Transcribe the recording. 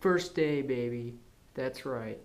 First day, baby. That's right.